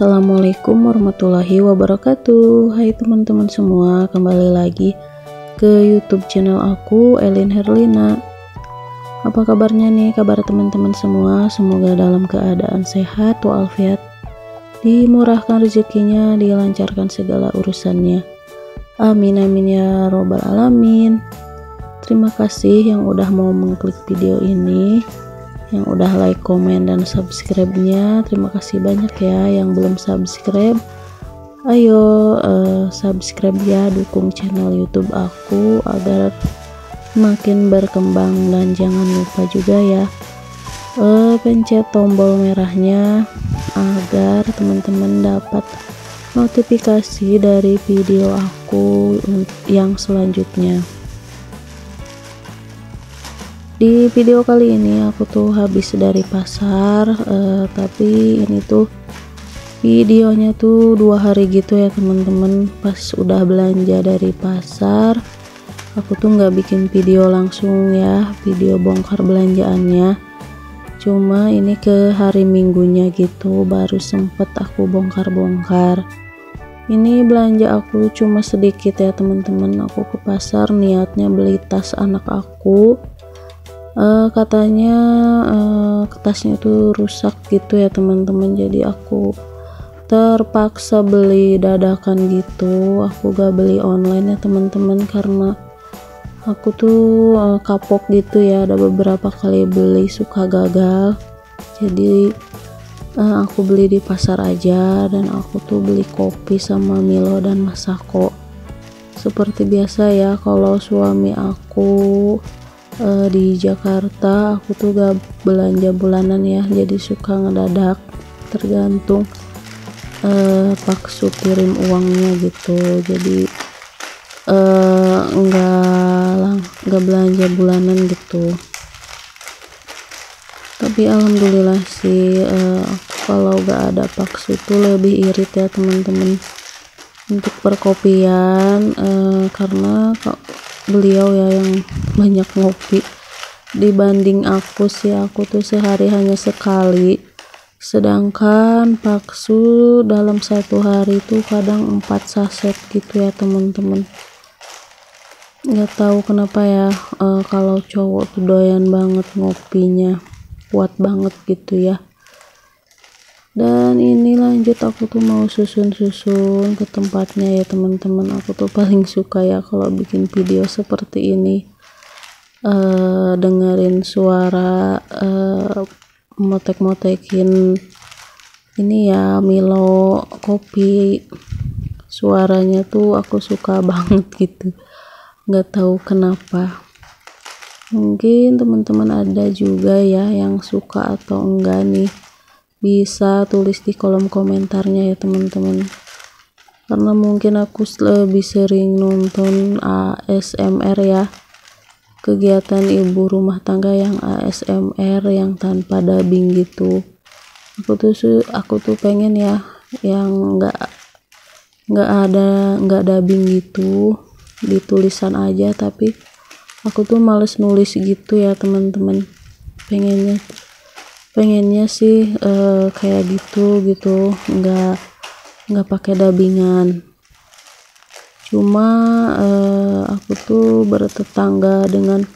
Assalamualaikum warahmatullahi wabarakatuh. Hai teman-teman semua Kembali lagi ke youtube channel aku Elin Herlina. Apa kabarnya nih kabar teman-teman semua? Semoga dalam keadaan sehat walafiat Dimurahkan rezekinya Dilancarkan segala urusannya. Amin amin ya robbal alamin. Terima kasih yang udah mau mengklik video ini yang udah like, komen, dan subscribe-nya. Terima kasih banyak ya yang belum subscribe. Ayo uh, subscribe ya, dukung channel YouTube aku agar makin berkembang dan jangan lupa juga ya uh, pencet tombol merahnya agar teman-teman dapat notifikasi dari video aku yang selanjutnya di video kali ini aku tuh habis dari pasar uh, tapi ini tuh videonya tuh dua hari gitu ya teman-teman pas udah belanja dari pasar aku tuh nggak bikin video langsung ya video bongkar belanjaannya. Cuma ini ke hari minggunya gitu baru sempet aku bongkar-bongkar. Ini belanja aku cuma sedikit ya teman-teman aku ke pasar niatnya beli tas anak aku uh, katanya uh, kertasnya itu rusak gitu ya teman-teman. Jadi aku terpaksa beli dadakan gitu. Aku gak beli online ya teman-teman karena aku tuh uh, kapok gitu ya. Ada beberapa kali beli suka gagal. Jadi uh, aku beli di pasar aja. Dan aku tuh beli kopi sama Milo dan Masako. Seperti biasa ya kalau suami aku uh, di Jakarta aku tuh gak belanja bulanan ya jadi suka ngedadak tergantung uh, paksu kirim uangnya gitu. Jadi uh, enggak lang enggak belanja bulanan gitu. Tapi alhamdulillah sih uh, kalau gak ada paksu tuh lebih irit ya teman-teman. Untuk perkopian uh, karena beliau ya yang banyak ngopi. Dibanding aku sih aku tuh sehari hanya sekali. Sedangkan paksu dalam satu hari tuh kadang 4 saset gitu ya teman-teman. Nggak tahu kenapa ya uh, kalau cowok tuh doyan banget ngopinya kuat banget gitu ya dan ini lanjut aku tuh mau susun-susun ke tempatnya ya teman-teman. Aku tuh paling suka ya kalau bikin video seperti ini. Uh, dengerin suara uh, motek-motekin ini ya Milo kopi. Suaranya tuh aku suka banget gitu. Nggak tahu kenapa. Mungkin teman-teman ada juga ya yang suka atau enggak nih bisa tulis di kolom komentarnya ya teman-teman. Karena mungkin aku lebih sering nonton ASMR ya. Kegiatan ibu rumah tangga yang ASMR yang tanpa dubbing gitu. Aku tuh aku tuh pengen ya yang enggak enggak ada enggak dubbing gitu. Di tulisan aja tapi aku tuh males nulis gitu ya teman-teman. Pengennya pengennya sih uh, kayak gitu gitu. Nggak nggak pakai dabingan cuma uh, aku tuh bertetangga dengan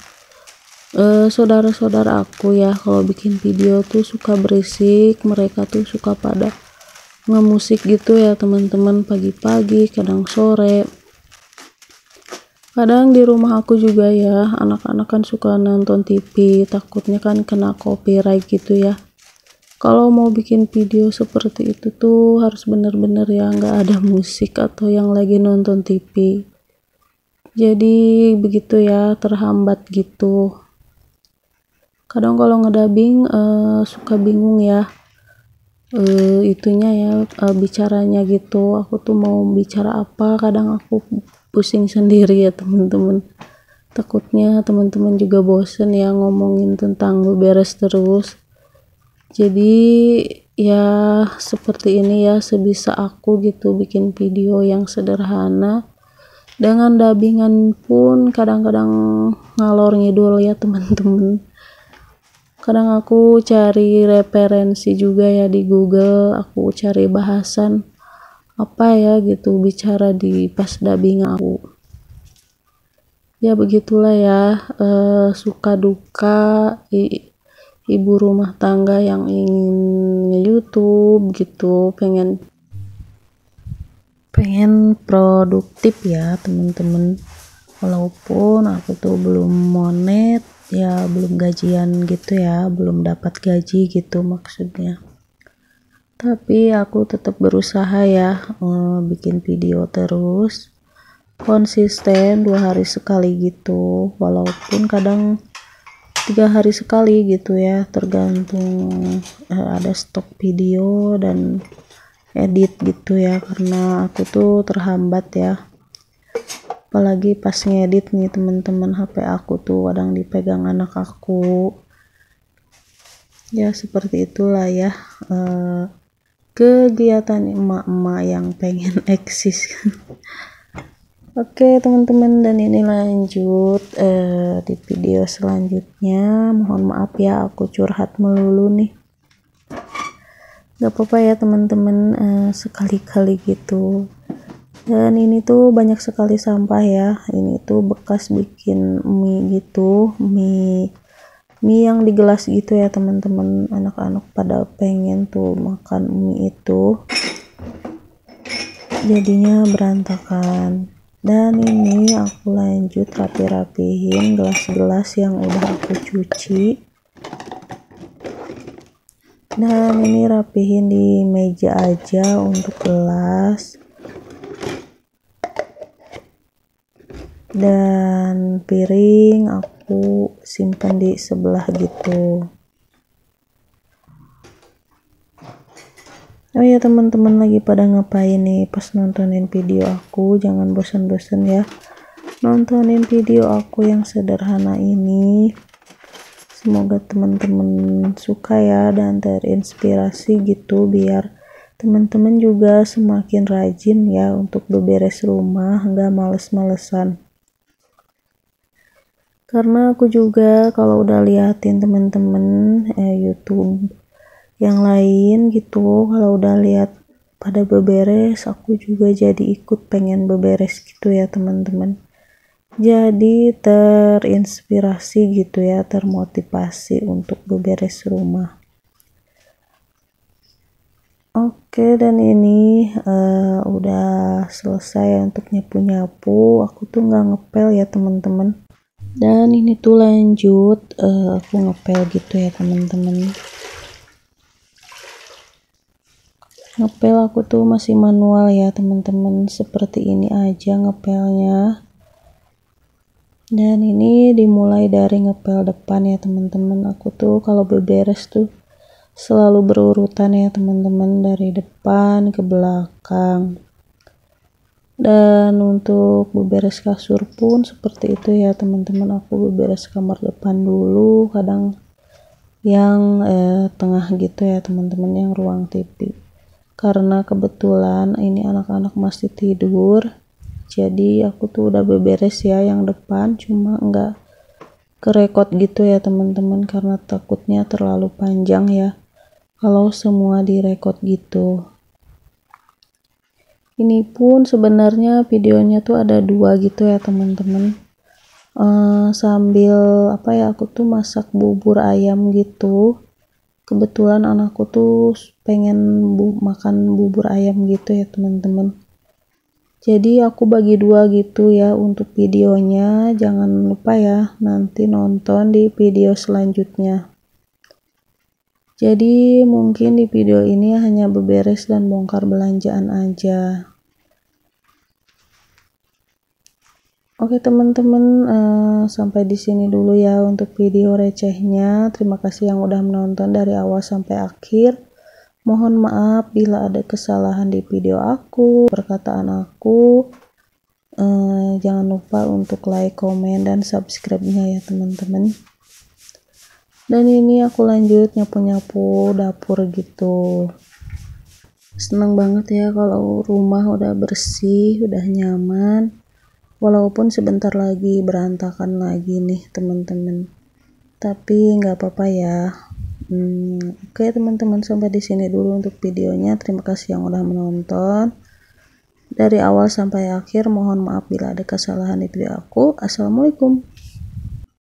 saudara saudara-saudara aku ya. Kalau bikin video tuh suka berisik mereka tuh suka pada ngemusik gitu ya teman-teman pagi-pagi kadang sore kadang di rumah aku juga ya anak-anak kan suka nonton TV takutnya kan kena copyright gitu ya. Kalau mau bikin video seperti itu tuh harus bener-bener ya nggak ada musik atau yang lagi nonton TV jadi begitu ya terhambat gitu. Kadang kalau ngedabing uh, suka bingung ya uh, itunya ya uh, bicaranya gitu. Aku tuh mau bicara apa kadang aku pusing sendiri ya teman-teman. Takutnya teman-teman juga bosen ya ngomongin tentang beres terus. Jadi ya seperti ini ya sebisa aku gitu bikin video yang sederhana. Dengan dubbingan pun kadang-kadang ngalor ngidul ya teman-teman. Kadang aku cari referensi juga ya di Google aku cari bahasan apa ya gitu bicara di pas dubbing aku. Ya begitulah ya uh, suka duka i, ibu rumah tangga yang ingin YouTube gitu pengen pengen produktif ya teman-teman. Walaupun aku tuh belum monet ya belum gajian gitu ya belum dapat gaji gitu maksudnya tapi aku tetap berusaha ya eh, bikin video terus. Konsisten dua hari sekali gitu. Walaupun kadang tiga hari sekali gitu ya tergantung eh, ada stok video dan edit gitu ya. Karena aku tuh terhambat ya. Apalagi pas ngedit nih teman-teman HP aku tuh kadang dipegang anak aku. Ya seperti itulah ya uh, kegiatan emak-emak yang pengen eksis. Oke teman-teman dan ini lanjut uh, di video selanjutnya. Mohon maaf ya aku curhat melulu nih. Gak apa-apa ya teman-teman uh, sekali-kali gitu. Dan ini tuh banyak sekali sampah ya. Ini tuh bekas bikin mie gitu mie mie yang di gelas gitu ya teman-teman. Anak-anak pada pengen tuh makan mie itu. Jadinya berantakan. Dan ini aku lanjut rapi-rapihin gelas-gelas yang udah aku cuci. Dan ini rapihin di meja aja untuk gelas. Dan piring aku simpan di sebelah gitu. Oh ya teman-teman lagi pada ngapain nih? Pas nontonin video aku jangan bosan-bosan ya. Nontonin video aku yang sederhana ini. Semoga teman-teman suka ya dan terinspirasi gitu biar teman-teman juga semakin rajin ya untuk beberes rumah nggak males-malesan karena aku juga kalau udah liatin teman-teman eh, YouTube yang lain gitu kalau udah lihat pada beberes aku juga jadi ikut pengen beberes gitu ya teman-teman jadi terinspirasi gitu ya termotivasi untuk beberes rumah. Oke dan ini uh, udah selesai untuk nyapu-nyapu. Aku tuh nggak ngepel ya teman-teman dan ini tuh lanjut uh, aku ngepel gitu ya teman-teman ngepel aku tuh masih manual ya teman-teman seperti ini aja ngepelnya. Dan ini dimulai dari ngepel depan ya teman-teman aku tuh kalau beberes tuh selalu berurutan ya teman-teman dari depan ke belakang dan untuk beberes kasur pun seperti itu ya teman-teman. Aku beberes kamar depan dulu kadang yang eh, tengah gitu ya teman-teman yang ruang TV karena kebetulan ini anak-anak masih tidur jadi aku tuh udah beberes ya yang depan cuma enggak kerekot gitu ya teman-teman karena takutnya terlalu panjang ya. Kalau semua direkod gitu ini pun sebenarnya videonya tuh ada dua gitu ya teman-teman. Uh, sambil apa ya aku tuh masak bubur ayam gitu. Kebetulan anakku tuh pengen bu makan bubur ayam gitu ya teman-teman. Jadi aku bagi dua gitu ya untuk videonya. Jangan lupa ya nanti nonton di video selanjutnya jadi mungkin di video ini hanya beberes dan bongkar belanjaan aja Oke teman-teman uh, sampai di sini dulu ya untuk video recehnya. Terima kasih yang udah menonton dari awal sampai akhir. Mohon maaf bila ada kesalahan di video aku, perkataan aku. Uh, jangan lupa untuk like, komen, dan subscribe-nya ya teman-teman. Dan ini aku lanjut nyapu-nyapu dapur gitu. Seneng banget ya kalau rumah udah bersih, udah nyaman. Walaupun sebentar lagi berantakan lagi nih teman-teman. tapi nggak apa-apa ya hmm, oke okay, teman-teman sampai di sini dulu untuk videonya terima kasih yang udah menonton dari awal sampai akhir mohon maaf bila ada kesalahan di video aku assalamualaikum